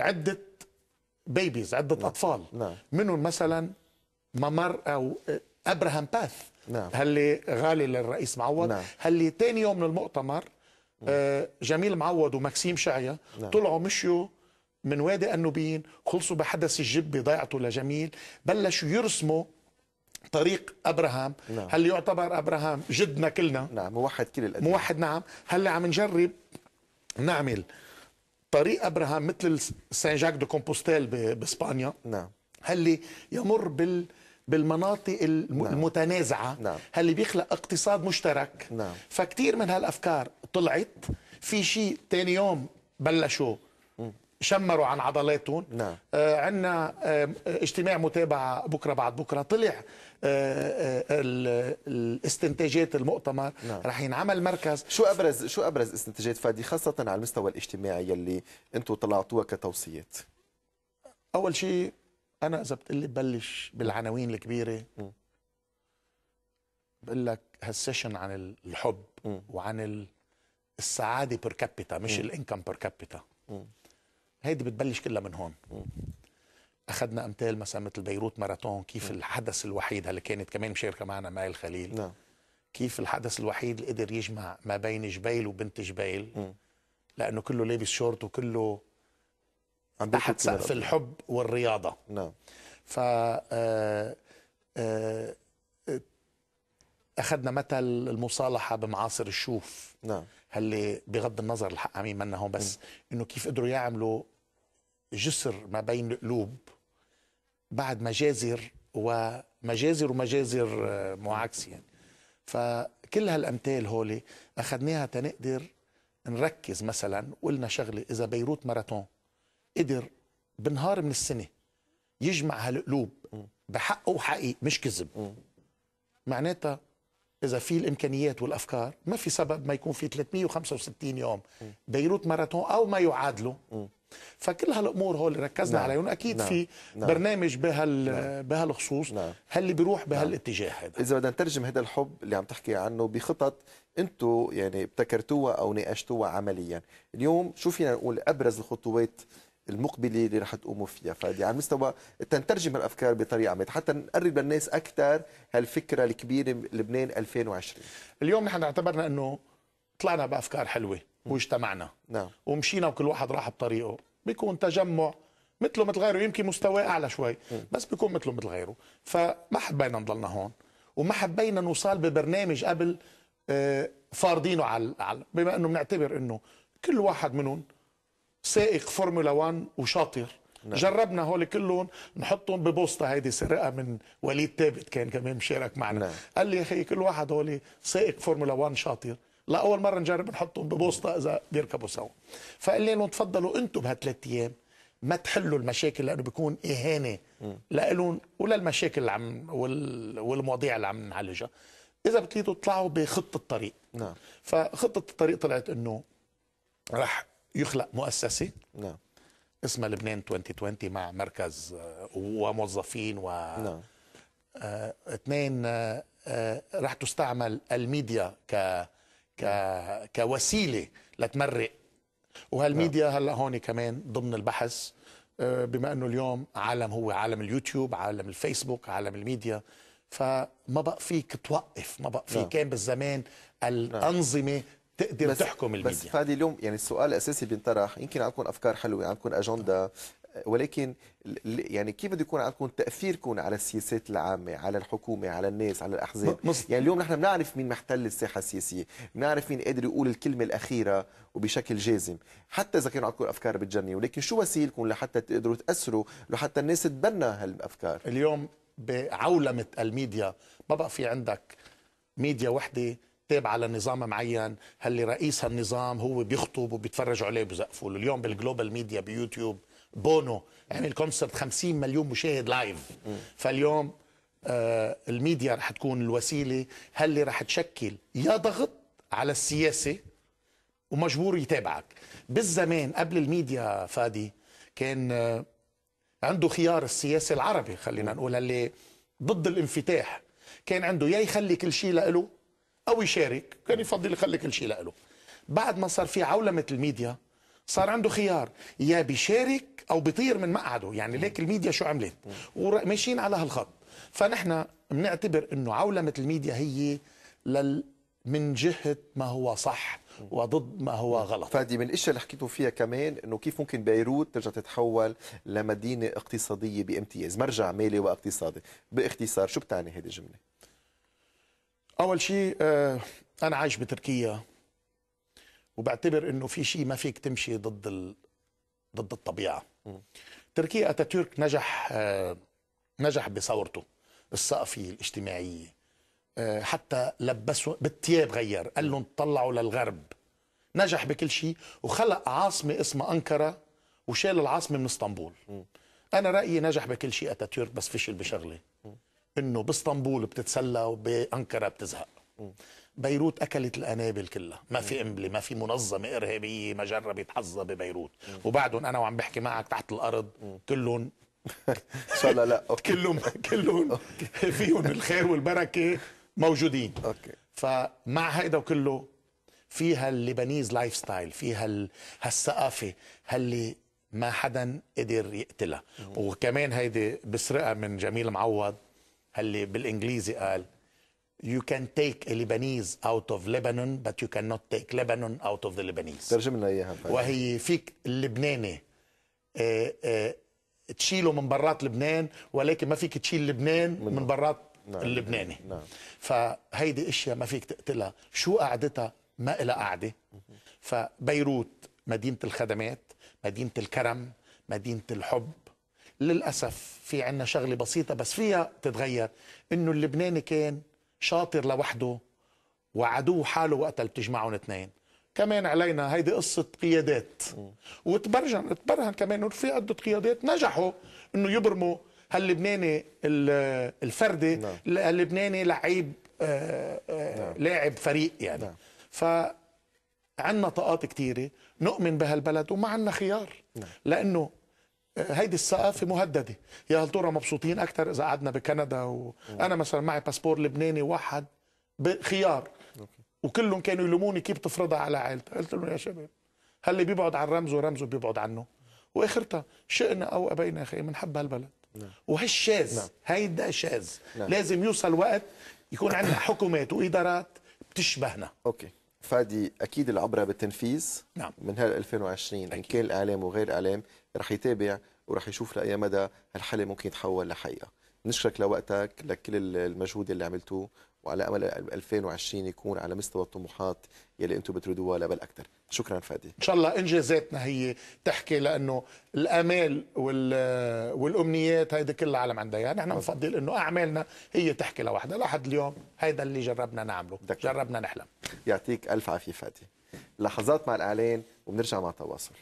عدة بيبيز عدة نعم. أطفال نعم. منهم مثلا ممر أو أبراهام باث نعم. هاللي غالي للرئيس معوض نعم. هاللي تاني يوم من المؤتمر آه، جميل معوض ومكسيم شعيا نعم. طلعوا مشيوا من وادي النوبين خلصوا بحدث الجبه ضيعته لجميل بلشوا يرسموا طريق أبراهام نعم. هل يعتبر أبراهام جدنا كلنا نعم موحد كل الأديان موحد نعم هلا عم نجرب نعمل طريق أبراهام مثل سان جاك دو كومبوستيل بإسبانيا نعم هاللي يمر بال بالمناطق الم- نعم. المتنازعة نعم. هاللي بيخلق اقتصاد مشترك نعم. فكتير من هالأفكار طلعت في شيء تاني يوم بلشوا شمروا عن عضلاتهم. نعم. آه عندنا آه اجتماع متابعة بكرة بعد بكرة. طلع آه ال- الاستنتاجات المؤتمر. نعم. رح ينعمل مركز. شو أبرز شو أبرز استنتاجات فادي خاصة على المستوى الاجتماعي يلي أنتم طلعتوها كتوصيات؟ أول شيء أنا إذا بتقلي ببلش بالعناوين الكبيرة. بقول لك هال session عن الحب مم. وعن ال- السعادة per capita مش ال income per capita هيدي بتبلش كلها من هون. أخذنا أمثال مثلا مثل بيروت ماراثون كيف الحدث الوحيد هلأ كانت كمان مشاركة معنا مي الخليل. نعم. كيف الحدث الوحيد اللي قدر يجمع ما بين جبيل وبنت جبيل. مم. لأنه كله لابس شورت وكله تحت سقف. الحب والرياضة. نعم. ف آه، آه، أخذنا مثل المصالحة بمعاصر الشوف. نعم. هاللي بغض النظر الحق عمين منا هون بس إنه كيف قدروا يعملوا جسر ما بين القلوب بعد مجازر ومجازر ومجازر آه، معاكسه يعني. فكل هالأمثال هولي أخذناها تنقدر نركز مثلا قلنا شغلة إذا بيروت ماراثون قدر بنهار من السنة يجمع هالقلوب بحقه وحقيقي مش كذب. معناتها إذا في الإمكانيات والأفكار ما في سبب ما يكون في 365 يوم بيروت ماراثون أو ما يعادله فكل هالأمور هول ركزنا نعم. عليهم أكيد نعم. في نعم. برنامج بهال بهالخصوص نعم. هاللي بيروح بهالاتجاه هذا إذا بدنا نترجم هذا الحب اللي عم تحكي عنه بخطط أنتم يعني ابتكرتوها أو ناقشتوها عمليا اليوم شو فينا نقول أبرز الخطوات المقبلة اللي رح تقوموا فيها فادي على مستوى تنترجم الأفكار بطريقة عمليه حتى نقرب للناس أكثر هالفكرة الكبيرة لبنان 2020 اليوم نحن اعتبرنا إنه طلعنا بأفكار حلوة واجتمعنا نعم. ومشينا وكل واحد راح بطريقه. بيكون تجمع مثله مثل غيره يمكن مستواه أعلى شوي بس بيكون مثله مثل غيره. فما حبينا نضلنا هون وما حبينا نوصل ببرنامج قبل آه، فارضينه على على- بما إنه بنعتبر إنه كل واحد منهم سائق فورمولا 1 وشاطر. نعم. جربنا هول كلهم نحطهم ببوسطة. هيدي سرقة من وليد ثابت كان كمان مشارك معنا. نعم. قال لي يا أخي كل واحد هول سائق فورمولا 1 شاطر. لا أول مرة نجرب نحطهم ببوسطة إذا بيركبوا سوا. فقال لهم تفضلوا أنتم بهالثلاث أيام ما تحلوا المشاكل لأنه بيكون إهانة لهم وللمشاكل اللي عم وال- والمواضيع اللي عم نعالجها. إذا بتريدوا تطلعوا بخطة طريق نعم. فخطة الطريق طلعت إنه رح يخلق مؤسسة نعم. اسمها لبنان 2020 مع مركز آه، وموظفين و نعم. آه، اثنين آه، رح تستعمل الميديا ك ك كوسيلة لتمرق. وهالميديا هلا هون كمان ضمن البحث بما إنه اليوم عالم هو عالم اليوتيوب عالم الفيسبوك عالم الميديا فما بقى فيك توقف ما بقى في نعم. كان بالزمان الأنظمة تقدر تحكم بس الميديا. فادي اليوم يعني السؤال الأساسي بينطرح يمكن عندكم أفكار حلوة عندكم أجندة ولكن يعني كيف بده يكون عندكم تاثيركم على السياسات العامة على الحكومة على الناس على الأحزاب؟ يعني اليوم نحن بنعرف مين محتل الساحة السياسية بنعرف مين قادر يقول الكلمة الأخيرة وبشكل جازم حتى إذا كانوا عندكم أفكار بتجنن ولكن شو وسيلتكم لحتى تقدروا تأثروا لحتى الناس تتبنى هالأفكار؟ اليوم بعولمة الميديا ما بقى في عندك ميديا وحدة تابعة لنظام معين هاللي رئيس هالنظام هو بيخطب وبيتفرجوا عليه وبيزقفوا له. اليوم بال global media بيوتيوب بونو عمل concert 50 مليون مشاهد live فاليوم آه الميديا رح تكون الوسيلة هاللي رح تشكل يا ضغط على السياسة ومجبور يتابعك. بالزمان قبل الميديا فادي كان آه، عنده خيار السياسي العربي خلينا نقول اللي ضد الانفتاح. كان عنده يا يخلي كل شيء له أو يشارك كان يفضل يخلي كل شيء له بعد ما صار في عولمه الميديا صار عنده خيار يا بيشارك أو بيطير من مقعده. يعني ليك الميديا شو عملت؟ وماشيين على هالخط. فنحن بنعتبر إنه عولمه الميديا هي لل من جهة ما هو صح وضد ما هو غلط. فادي من الأشياء اللي حكيتوا فيها كمان إنه كيف ممكن بيروت ترجع تتحول لمدينة اقتصادية بامتياز مرجع مالي واقتصادي. باختصار شو بتعني هذه الجملة؟ أول شيء آه، أنا عايش بتركيا وبعتبر إنه في شيء ما فيك تمشي ضد ال... ضد الطبيعة. تركيا أتاتورك نجح آه، نجح بثورته الثقافيه الاجتماعيه آه، حتى لبسوا بالثياب غير قال لهم طلعوا للغرب. نجح بكل شيء وخلق عاصمة اسمها أنقرة وشال العاصمة من إسطنبول. أنا رأيي نجح بكل شيء أتاتورك بس فشل بشغلة. إنه باسطنبول بتتسلى وبأنقرة بتزهق. بيروت أكلت القنابل كلها. ما في قنبله ما في منظمة إرهابية ما جربت حظها ببيروت. وبعدهم أنا وعم بحكي معك تحت الأرض كلهم إن شاء الله لا أوكي. كلهم كلهم فيهم الخير والبركة موجودين. أوكي. فمع هيدا وكله فيها ال Lebanese lifestyle فيها ال- هالثقافة هاللي ما حدا قدر يقتلها. وكمان هيدي بسرقها من جميل معوض. هاللي بالإنجليزي قال You can take a Lebanese out of Lebanon but you cannot take Lebanon out of the Lebanese. ترجم لنا إياها. فادي. وهي فيك اللبناني آه، آه، تشيله من برات لبنان ولكن ما فيك تشيل لبنان من برات نعم. اللبناني نعم. فهيدي أشياء ما فيك تقتلها. شو قعدتها؟ ما إلها قعدة. فبيروت مدينة الخدمات مدينة الكرم مدينة الحب للأسف في عنا شغلة بسيطة بس فيها تتغير إنه اللبناني كان شاطر لوحده وعدو حاله وقت اللي بتجمعهم اثنين. كمان علينا هيدي قصة قيادات. وتبرجن تبرهن كمان إنه في عدة قيادات نجحوا إنه يبرموا هاللبناني ال- الفردي نعم. اللبناني لعيب آه، آه، لاعب فريق يعني. نعم. ف عنا طاقات كثيرة نؤمن بهالبلد وما عنا خيار. لأنه هيدي الثقافة مهددة. يا هل ترى مبسوطين أكثر إذا قعدنا بكندا وأنا مثلا معي باسبور لبناني واحد بخيار. وكلهم كانوا يلوموني كيف تفرضها على عائلتي قلت لهم يا شباب هل اللي بيبعد عن رمزه رمزه بيبعد عنه. وآخرتها شئنا أو أبينا يا أخي بنحب هالبلد. وهالشاذ نعم. هيدا شاذ. نعم. لازم يوصل وقت يكون عندنا حكومات وإدارات بتشبهنا. أوكي. فادي أكيد العبرة بالتنفيذ نعم. من هال 2020 إن كان الإعلام وغير الاعلام رح يتابع ورح يشوف لأي مدى هالحل ممكن يتحول لحقيقة نشكرك لوقتك لكل المجهود اللي عملتوه وعلى أمل 2020 يكون على مستوى الطموحات يلي أنتم بتريدوها لبل أكثر شكرا فادي. إن شاء الله انجازاتنا هي تحكي لأنه الأمال وال والأمنيات هيدي كل العالم عندها يعني نحن بنفضل إنه أعمالنا هي تحكي لوحدها. لحد اليوم هيدا اللي جربنا نعمله. دكتور. جربنا نحلم. يعطيك ألف عافية فادي. لحظات مع الإعلان وبنرجع مع تواصل.